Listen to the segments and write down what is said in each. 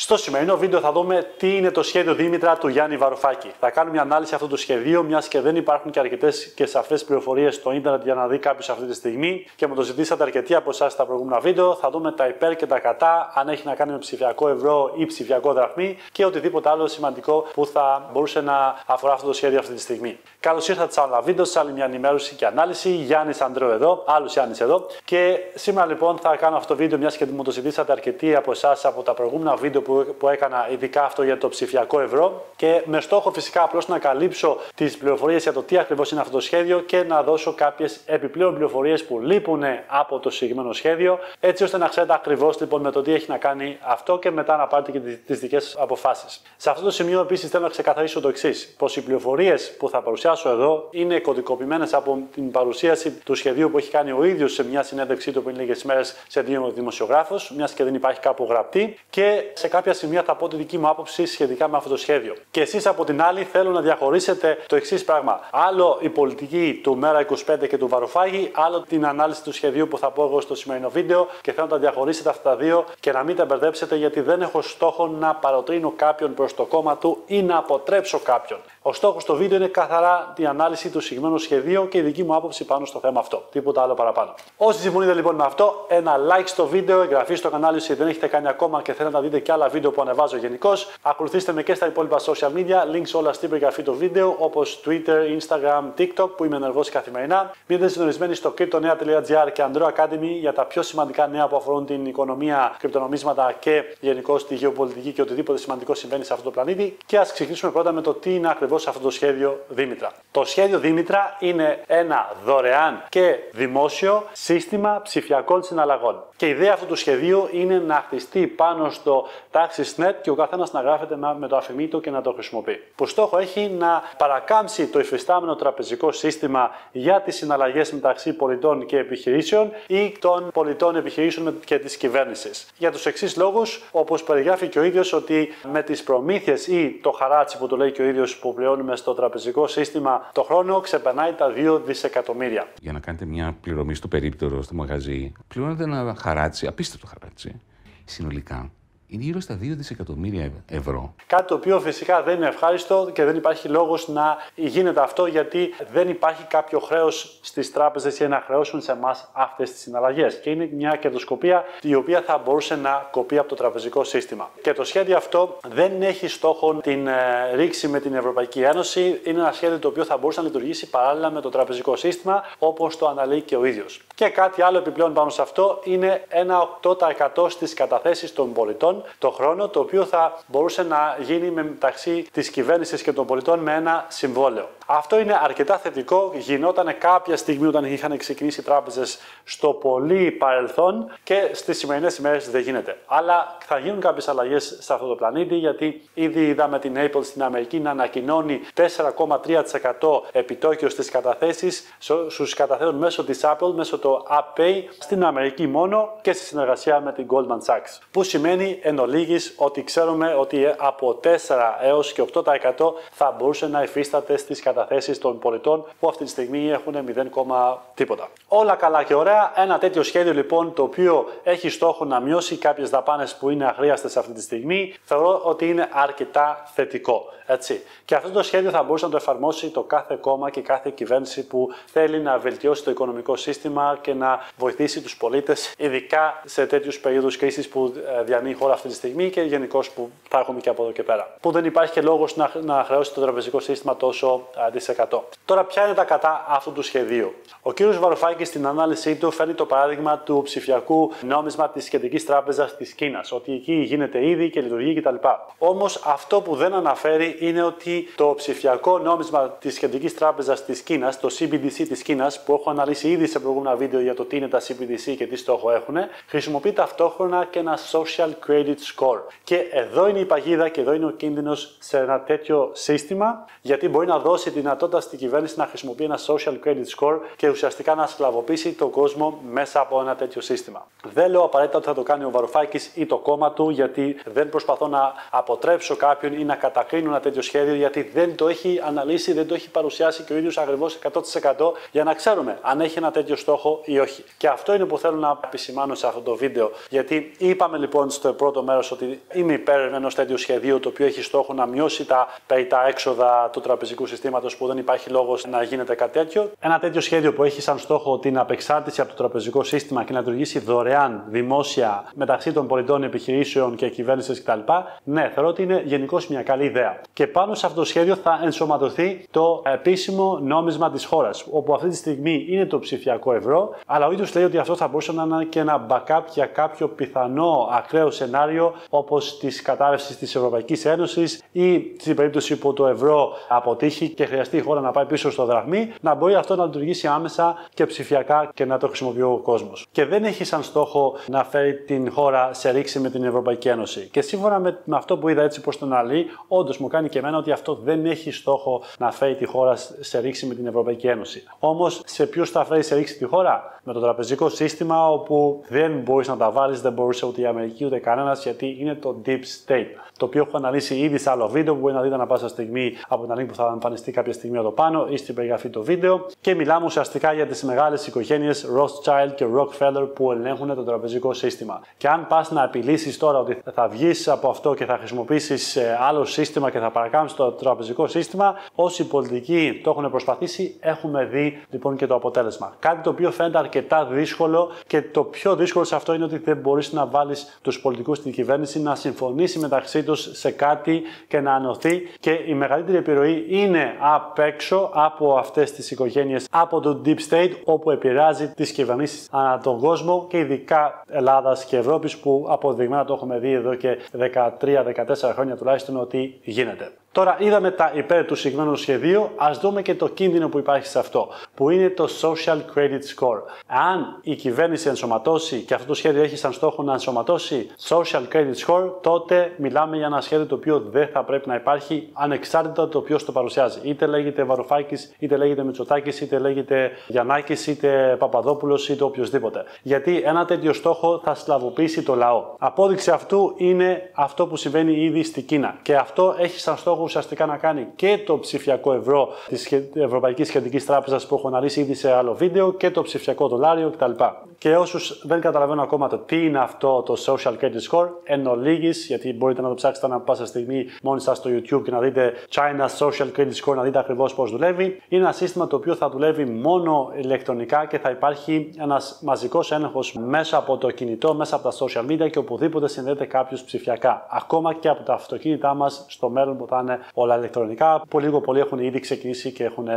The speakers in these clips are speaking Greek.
Στο σημερινό βίντεο θα δούμε τι είναι το σχέδιο Δήμητρα του Γιάννη Βαρουφάκη. Θα κάνουμε μια ανάλυση αυτού του σχεδίου, μιας και δεν υπάρχουν και αρκετές και σαφές πληροφορίες στο ίντερνετ για να δει κάποιος αυτή τη στιγμή και μου το ζητήσατε αρκετοί από εσάς στα προηγούμενα βίντεο. Θα δούμε τα υπέρ και τα κατά, αν έχει να κάνει με ψηφιακό ευρώ ή ψηφιακό δραχμή και οτιδήποτε άλλο σημαντικό που θα μπορούσε να αφορά αυτό το σχέδιο αυτή τη στιγμή. Καλώς ήρθατε σε άλλα βίντεο, σε άλλη μια ενημέρωση και ανάλυση. Γιάννης Αντρέο εδώ, άλλος Γιάννης εδώ. Και σήμερα λοιπόν θα κάνω αυτό το βίντεο, μιας και μου το ζητήσατε αρκετοί από εσάς από τα προηγούμενα βίντεο που, που έκανα, ειδικά αυτό για το ψηφιακό ευρώ. Και με στόχο φυσικά απλώς να καλύψω τις πληροφορίες για το τι ακριβώς είναι αυτό το σχέδιο και να δώσω κάποιες επιπλέον πληροφορίες που λείπουν από το συγκεκριμένο σχέδιο, έτσι ώστε να ξέρετε ακριβώς λοιπόν με το τι έχει να κάνει αυτό και μετά να πάρετε και τις δικές αποφάσεις. Σε αυτό το σημείο επίσης θέλω να ξεκαθαρίσω το εξής: πως οι πληροφορίες που θα παρουσιάσω εδώ είναι κωδικοποιημένες από την παρουσίαση του σχεδίου που έχει κάνει ο ίδιος σε μια συνέντευξή του πριν λίγες μέρες σε δύο δημοσιογράφους, μιας και δεν υπάρχει κάπου γραπτή, και σε κάποια σημεία θα πω τη δική μου άποψη σχετικά με αυτό το σχέδιο. Και εσείς από την άλλη θέλω να διαχωρίσετε το εξής πράγμα. Άλλο η πολιτική του Μέρα 25 και του Βαρουφάγη, άλλο την ανάλυση του σχεδίου που θα πω εγώ στο σημερινό βίντεο και θέλω να τα διαχωρίσετε αυτά τα δύο και να μην τα μπερδέψετε γιατί δεν έχω στόχο να παροτρύνω κάποιον προς το κόμμα του ή να αποτρέψω κάποιον. Ο στόχος του βίντεο είναι καθαρά η ανάλυση του συγκεκριμένου σχεδίου και η δική μου άποψη πάνω στο θέμα αυτό. Τίποτα άλλο παραπάνω. Όσοι συμφωνείτε λοιπόν με αυτό, ένα like στο βίντεο, εγγραφή στο κανάλι όσοι δεν έχετε κάνει ακόμα και θέλετε να δείτε και άλλα βίντεο που ανεβάζω γενικώς. Ακολουθήστε με και στα υπόλοιπα social media, links όλα στην περιγραφή του βίντεο όπως Twitter, Instagram, TikTok που είμαι ενεργός καθημερινά. Μείνετε συντονισμένοι στο cryptonea.gr και Android Academy για τα πιο σημαντικά νέα που αφορούν την οικονομία, κρυπτονομίσματα και γενικώς τη γεωπολιτική και οτιδήποτε σημαντικό συμβαίνει σε αυτό το πλανήτη. Και ας ξεκινήσουμε πρώτα με το τι είναι ακριβώς αυτό το σχέδιο Δήμητρα. Το σχέδιο Δήμητρα είναι ένα δωρεάν και δημόσιο σύστημα ψηφιακών συναλλαγών. Και η ιδέα αυτού του σχεδίου είναι να χτιστεί πάνω στο TaxisNet και ο καθένας να γράφεται με το αφημίτο και να το χρησιμοποιεί. Που στόχο έχει να παρακάμψει το υφιστάμενο τραπεζικό σύστημα για τις συναλλαγές μεταξύ πολιτών και επιχειρήσεων ή των πολιτών επιχειρήσεων και της κυβέρνησης. Για τους εξής λόγους, όπως περιγράφει και ο ίδιος, ότι με τις προμήθειες ή το χαράτσι που το λέει και ο ίδιος που πληρώνουμε στο τραπεζικό σύστημα το χρόνο ξεπερνάει τα 2 δισεκατομμύρια. Για να κάνετε μια πληρωμή στο περίπτερο, στο μαγαζί, πληρώνετε ένα χαράτσι, απίστευτο χαράτσι. Συνολικά είναι γύρω στα 2 δισεκατομμύρια ευρώ. Κάτι το οποίο φυσικά δεν είναι ευχάριστο και δεν υπάρχει λόγος να γίνεται αυτό γιατί δεν υπάρχει κάποιο χρέος στις τράπεζες για να χρεώσουν σε εμάς αυτές τις συναλλαγές. Και είναι μια κερδοσκοπία η οποία θα μπορούσε να κοπεί από το τραπεζικό σύστημα. Και το σχέδιο αυτό δεν έχει στόχο την ε, ρήξη με την Ευρωπαϊκή Ένωση. Είναι ένα σχέδιο το οποίο θα μπορούσε να λειτουργήσει παράλληλα με το τραπεζικό σύστημα όπως το αναλύει και ο ίδιος. Και κάτι άλλο επιπλέον πάνω σε αυτό είναι ένα 8% στις καταθέσεις των πολιτών το χρόνο, το οποίο θα μπορούσε να γίνει μεταξύ της κυβέρνησης και των πολιτών με ένα συμβόλαιο. Αυτό είναι αρκετά θετικό. Γινόταν κάποια στιγμή όταν είχαν ξεκινήσει οι τράπεζες στο πολύ παρελθόν και στις σημερινές ημέρες δεν γίνεται. Αλλά θα γίνουν κάποιες αλλαγές σε αυτό το πλανήτη γιατί ήδη είδαμε την Apple στην Αμερική να ανακοινώνει 4,3% επιτόκιο στις καταθέσεις στους καταθέτων μέσω της Apple, μέσω το App Pay στην Αμερική μόνο και στη συνεργασία με την Goldman Sachs. Που σημαίνει εν ολίγης ότι ξέρουμε ότι από 4 έως και 8% θα μπορούσε να υφίσταται στις καταθέσεις των πολιτών που αυτή τη στιγμή έχουν 0, τίποτα. Όλα καλά και ωραία. Ένα τέτοιο σχέδιο λοιπόν το οποίο έχει στόχο να μειώσει κάποιες δαπάνες που είναι αχρίαστες αυτή τη στιγμή θεωρώ ότι είναι αρκετά θετικό. Έτσι. Και αυτό το σχέδιο θα μπορούσε να το εφαρμόσει το κάθε κόμμα και κάθε κυβέρνηση που θέλει να βελτιώσει το οικονομικό σύστημα και να βοηθήσει τους πολίτες, ειδικά σε τέτοιους περίοδους κρίσης που ε, διανύει η χώρα αυτή τη στιγμή και γενικώς που θα έχουμε και από εδώ και πέρα. Που δεν υπάρχει και λόγος να, να χρεώσει το τραπεζικό σύστημα τόσο δισεκατό. Τώρα, ποια είναι τα κατά αυτού του σχεδίου; Ο κ. Βαρουφάκης στην ανάλυσή του φέρνει το παράδειγμα του ψηφιακού νόμισμα της Κεντρικής Τράπεζας της Κίνας, ότι εκεί γίνεται ήδη και λειτουργεί κτλ. Όμως αυτό που δεν αναφέρει είναι ότι το ψηφιακό νόμισμα της Κεντρικής Τράπεζας της Κίνας, το CBDC της Κίνας, που έχω αναλύσει ήδη σε προηγούμενα βίντεο για το τι είναι τα CBDC και τι στόχο έχουν, χρησιμοποιεί ταυτόχρονα και ένα social credit score. Και εδώ είναι η παγίδα και εδώ είναι ο κίνδυνος σε ένα τέτοιο σύστημα, γιατί μπορεί να δώσει δυνατότητα στην κυβέρνηση να χρησιμοποιεί ένα social credit score και ουσιαστικά να σκλαβοποιήσει τον κόσμο μέσα από ένα τέτοιο σύστημα. Δεν λέω απαραίτητα ότι θα το κάνει ο Βαρουφάκης ή το κόμμα του, γιατί δεν προσπαθώ να αποτρέψω κάποιον ή να κατακρίνω ένα τέτοιο σχέδιο, γιατί δεν το έχει αναλύσει, δεν το έχει παρουσιάσει και ο ίδιος ακριβώς 100% για να ξέρουμε αν έχει ένα τέτοιο στόχο ή όχι. Και αυτό είναι που θέλω να επισημάνω σε αυτό το βίντεο, γιατί είπαμε λοιπόν στο πρώτο μέρος ότι είμαι υπέρ ενός τέτοιου σχεδίου το οποίο έχει στόχο να μειώσει τα περιτά έξοδα του τραπεζικού συστήματος που δεν υπάρχει λόγος να γίνεται κάτι τέτοιο. Ένα τέτοιο σχέδιο που έχει σαν στόχο την απεξάρτηση από το τραπεζικό σύστημα και να λειτουργήσει δωρεάν, δημόσια, μεταξύ των πολιτών, επιχειρήσεων και κυβέρνησης κτλ. Ναι, θεωρώ ότι είναι γενικώς μια καλή ιδέα. Και πάνω σε αυτό το σχέδιο θα ενσωματωθεί το επίσημο νόμισμα της χώρας, όπου αυτή τη στιγμή είναι το ψηφιακό ευρώ, αλλά ο ίδιος λέει ότι αυτό θα μπορούσε να είναι και ένα backup για κάποιο πιθανό ακραίο σενάριο όπως της κατάρρευσης της Ευρωπαϊκής Ένωσης ή στην περίπτωση που το ευρώ αποτύχει και χρειαστεί η χώρα να πάει πίσω στο δραχμή, να μπορεί αυτό να λειτουργήσει άμεσα και ψηφιακά και να το χρησιμοποιεί ο κόσμος. Και δεν έχει σαν στόχο να φέρει την χώρα σε ρήξη με την Ευρωπαϊκή Ένωση. Και σύμφωνα με, αυτό που είδα έτσι προς τον Αλή, όντως μου κάνει και εμένα ότι αυτό δεν έχει στόχο να φέρει τη χώρα σε ρήξη με την Ευρωπαϊκή Ένωση. Όμως, σε ποιους θα φέρει σε ρήξη τη χώρα, με το τραπεζικό σύστημα, όπου δεν μπορείς να τα βάλεις, δεν μπορούσε ούτε η Αμερική ούτε κανένας, γιατί είναι το deep state. Το οποίο έχω αναλύσει ήδη σε άλλο βίντεο που μπορεί να δείτε ανα πάσα στιγμή από την link που θα εμφανιστεί κάποια στιγμή εδώ πάνω ή στην περιγραφή του βίντεο. Και μιλάμε ουσιαστικά για τις μεγάλες οικογένειες Rothschild και Rockefeller που ελέγχουν το τραπεζικό σύστημα. Και αν πας να απειλήσεις τώρα ότι θα βγεις από αυτό και θα χρησιμοποιήσεις ε, άλλο σύστημα και θα παρακάμψεις το τραπεζικό σύστημα, όσοι πολιτικοί το έχουν προσπαθήσει, έχουμε δει λοιπόν και το αποτέλεσμα. Κάτι το οποίο φαίνεται αρκετά δύσκολο και το πιο δύσκολο σε αυτό είναι ότι δεν μπορείς να βάλεις τους πολιτικούς στην κυβέρνηση να συμφωνήσει μεταξύ του σε κάτι και να ανωθεί. Και η μεγαλύτερη επιρροή είναι απ' έξω από αυτές τις οικογένειες, από το Deep State, όπου επηρεάζει τις κυβερνήσεις ανά τον κόσμο και ειδικά Ελλάδας και Ευρώπης, που αποδειγμένα το έχουμε δει εδώ και 13-14 χρόνια τουλάχιστον ότι γίνεται. Τώρα είδαμε τα υπέρ του συγκεκριμένου σχεδίου, ας δούμε και το κίνδυνο που υπάρχει σε αυτό, που είναι το Social Credit Score. Αν η κυβέρνηση ενσωματώσει και αυτό το σχέδιο έχει σαν στόχο να ενσωματώσει Social Credit Score, τότε μιλάμε για ένα σχέδιο το οποίο δεν θα πρέπει να υπάρχει ανεξάρτητα το ποιος το παρουσιάζει. Είτε λέγεται Βαρουφάκης, είτε λέγεται Μητσοτάκης, είτε λέγεται Γιαννάκης, είτε Παπαδόπουλος, είτε οποιοδήποτε. Γιατί ένα τέτοιο στόχο θα σλαβοποιήσει το λαό. Απόδειξη αυτού είναι αυτό που συμβαίνει ήδη στην Κίνα. Και αυτό έχει σαν στόχο ουσιαστικά να κάνει και το ψηφιακό ευρώ της Ευρωπαϊκής Σχετικής Τράπεζας που έχω αναλύσει ήδη σε άλλο βίντεο και το ψηφιακό δολάριο κτλ. Και όσους δεν καταλαβαίνουν ακόμα το τι είναι αυτό το social credit score, εν ολίγης, γιατί μπορείτε να το ψάξετε ανά πάσα στιγμή μόνοι σας στο YouTube και να δείτε China social credit score, να δείτε ακριβώς πώς δουλεύει. Είναι ένα σύστημα το οποίο θα δουλεύει μόνο ηλεκτρονικά και θα υπάρχει ένας μαζικός έλεγχος μέσα από το κινητό, μέσα από τα social media και οπουδήποτε συνδέεται κάποιος ψηφιακά. Ακόμα και από τα αυτοκίνητά μας στο μέλλον που θα είναι όλα ηλεκτρονικά, που λίγο πολύ έχουν ήδη ξεκινήσει και έχουν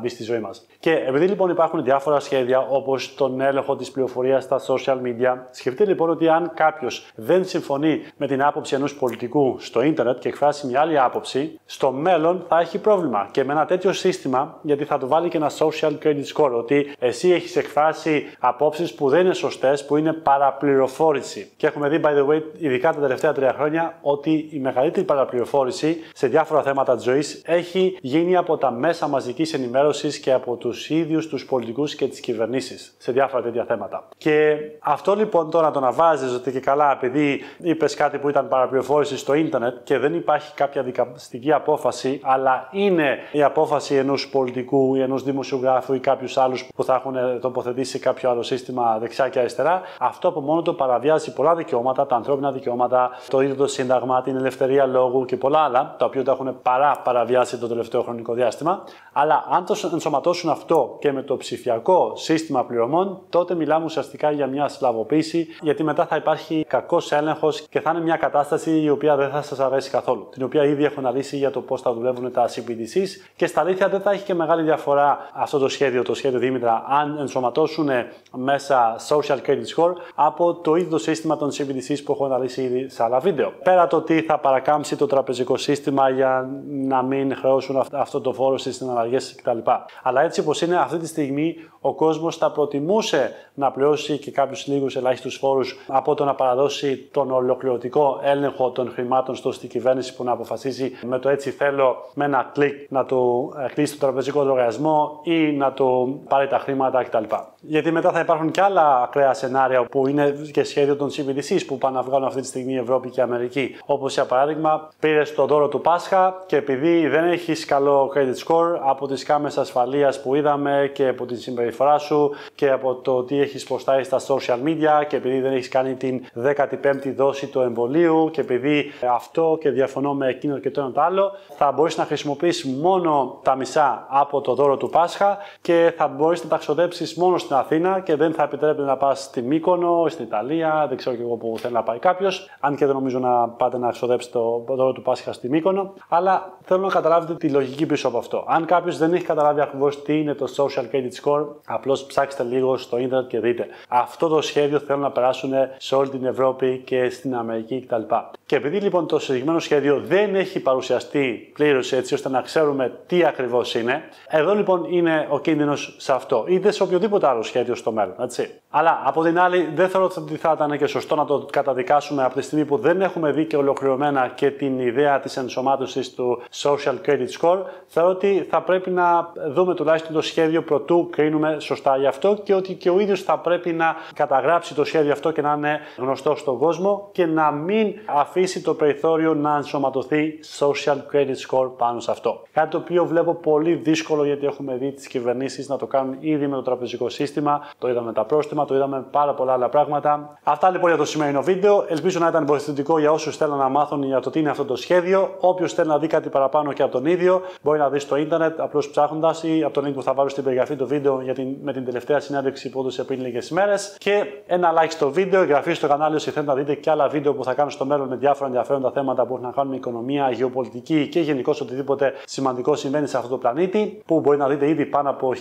μπει στη ζωή μας. Και επειδή λοιπόν υπάρχουν διάφορα σχέδια όπως τον έλεγχο της πληροφορία στα social media, σκεφτείτε λοιπόν ότι αν κάποιος δεν συμφωνεί με την άποψη ενός πολιτικού στο ίντερνετ και εκφράσει μια άλλη άποψη, στο μέλλον θα έχει πρόβλημα. Και με ένα τέτοιο σύστημα, γιατί θα του βάλει και ένα social credit score, ότι εσύ έχεις εκφράσει απόψεις που δεν είναι σωστές, που είναι παραπληροφόρηση. Και έχουμε δει, by the way, ειδικά τα τελευταία τρία χρόνια, ότι η μεγαλύτερη παραπληροφόρηση σε διάφορα θέματα της ζωής έχει γίνει από τα μέσα μαζικής ενημέρωσης και από τους ίδιους τους πολιτικούς και τις κυβερνήσεις σε διάφορα τέτοια θέματα. Και αυτό λοιπόν τώρα το να βάζεις ότι και καλά, επειδή είπες κάτι που ήταν παραπληροφόρηση στο ίντερνετ και δεν υπάρχει κάποια δικαστική απόφαση, αλλά είναι η απόφαση ενός πολιτικού ή ενός δημοσιογράφου ή κάποιους άλλους που θα έχουν τοποθετήσει κάποιο άλλο σύστημα δεξιά και αριστερά, αυτό από μόνο του παραβιάζει πολλά δικαιώματα, τα ανθρώπινα δικαιώματα, το ίδιο το Σύνταγμα, την ελευθερία λόγου και πολλά άλλα, τα οποία τα έχουν παρά παραβιάσει το τελευταίο χρονικό διάστημα. Αλλά αν το ενσωματώσουν αυτό και με το ψηφιακό σύστημα πληρωμών, τότε μιλάμε ουσιαστικά για μια σλαβοποίηση, γιατί μετά θα υπάρχει κακός έλεγχος και θα είναι μια κατάσταση η οποία δεν θα σας αρέσει καθόλου. Την οποία ήδη έχω αναλύσει για το πώς θα δουλεύουν τα CBDCs και στα αλήθεια δεν θα έχει και μεγάλη διαφορά αυτό το σχέδιο, το σχέδιο Δήμητρα, αν ενσωματώσουν μέσα social credit score από το ίδιο σύστημα των CBDCs που έχω αναλύσει ήδη σε άλλα βίντεο. Πέρα το τι θα παρακάμψει το τραπεζικό σύστημα για να μην χρεώσουν αυτό το φόρο στις συναλλαγές κτλ. Αλλά έτσι όπω είναι αυτή τη στιγμή ο κόσμος θα προτιμούσε να πληρώσει και κάποιους λίγους ελάχιστους φόρους από το να παραδώσει τον ολοκληρωτικό έλεγχο των χρημάτων στο στην κυβέρνηση που να αποφασίζει με το έτσι θέλω με ένα κλικ να του ε, κλείσει το τραπεζικό λογαριασμό ή να του πάρει τα χρήματα κτλ. Γιατί μετά θα υπάρχουν και άλλα ακραία σενάρια που είναι και σχέδιο των CBDCs που πάνε να βγάλουν αυτή τη στιγμή η Ευρώπη και η Αμερική. Όπως για παράδειγμα, πήρες το δώρο του Πάσχα και επειδή δεν έχεις καλό credit score από τις κάμες ασφαλείας που είδαμε και από τη συμπεριφορά σου και από το τι έχεις προστάσει στα social media και επειδή δεν έχεις κάνει την 15η δόση του εμβολίου και επειδή αυτό και διαφωνώ με εκείνο και το ένα το άλλο, θα μπορείς να χρησιμοποιήσεις μόνο τα μισά από το δώρο του Πάσχα και θα μπορείς να τα ξοδέψεις μόνο στην Αθήνα και δεν θα επιτρέπεται να πας στη Μύκονο, στην Ιταλία, δεν ξέρω και εγώ που θέλει να πάει κάποιος. Αν και δεν νομίζω να πάτε να ξοδέψετε το δώρο του Πάσχα στη Μύκονο. Αλλά θέλω να καταλάβετε τη λογική πίσω από αυτό. Αν κάποιος δεν έχει καταλάβει ακριβώς τι είναι το social credit score, απλώς ψάξτε λίγο στο ίντερνετ και δείτε. Αυτό το σχέδιο θέλουν να περάσουν σε όλη την Ευρώπη και στην Αμερική κτλ. Και επειδή λοιπόν το συγκεκριμένο σχέδιο δεν έχει παρουσιαστεί πλήρως έτσι ώστε να ξέρουμε τι ακριβώς είναι, εδώ λοιπόν είναι ο κίνδυνος σε αυτό, είτε σε οποιοδήποτε άλλο σχέδιο στο μέλλον. Έτσι. Αλλά από την άλλη, δεν θεωρώ ότι θα ήταν και σωστό να το καταδικάσουμε από τη στιγμή που δεν έχουμε δει και ολοκληρωμένα και την ιδέα της ενσωμάτωσης του social credit score. Θεωρώ ότι θα πρέπει να δούμε τουλάχιστον το σχέδιο προτού κρίνουμε σωστά γι' αυτό και ότι και ο ίδιος θα πρέπει να καταγράψει το σχέδιο αυτό και να είναι γνωστό στον κόσμο και να μην αφήσει το περιθώριο να ενσωματωθεί social credit score πάνω σε αυτό. Κάτι το οποίο βλέπω πολύ δύσκολο γιατί έχουμε δει τις κυβερνήσεις να το κάνουν ήδη με το τραπεζικό σύστημα, το είδαμε τα πρόστιμα, το είδαμε πάρα πολλά άλλα πράγματα. Αυτά λοιπόν για το σημερινό βίντεο. Ελπίζω να ήταν βοηθητικό για όσους θέλουν να μάθουν για το τι είναι αυτό το σχέδιο. Όποιος θέλει να δει κάτι παραπάνω και από τον ίδιο, μπορεί να δει στο ίντερνετ απλώς ψάχνοντας ή από τον link που θα βάλω στην περιγραφή του βίντεο για την, με την τελευταία συνέντευξη που έδωσε πριν λίγες ημέρες. Και ένα like στο βίντεο, εγγραφή στο κανάλι όσοι θέλετε να δείτε και άλλα βίντεο που θα κάνω στο μέλλον με διάφορα ενδιαφέροντα θέματα που έχουν να κάνουν με οικονομία, γεωπολιτική και γενικώ οτιδήποτε σημαντικό συμβαίνει σε αυτό το πλανήτη. Που μπορεί να δείτε ήδη πάνω από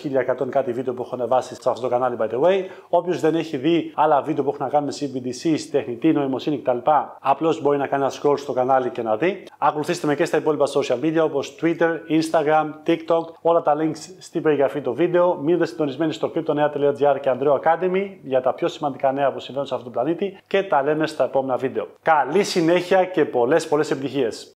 1100 κάτι βίντεο που έχω ανεβάσει σε αυτό το κανάλι, by the way. Όποιος δεν έχει δει άλλα βίντεο που έχουν να κάνουν με CBDC, τεχνητή νοημοσύνη κτλ., απλώς μπορεί να κάνει ένα scroll στο κανάλι και να δει. Ακολουθήστε με και στα υπόλοιπα social media όπως Twitter, Instagram, TikTok, όλα τα links στην περιγραφή του βίντεο. Μείνετε συντονισμένοι στο cryptonea.gr και Andreo Academy για τα πιο σημαντικά νέα που συμβαίνουν σε αυτό το πλανήτη και τα λέμε στα επόμενα βίντεο. Καλή συνέχεια και πολλές πολλές επιτυχίες!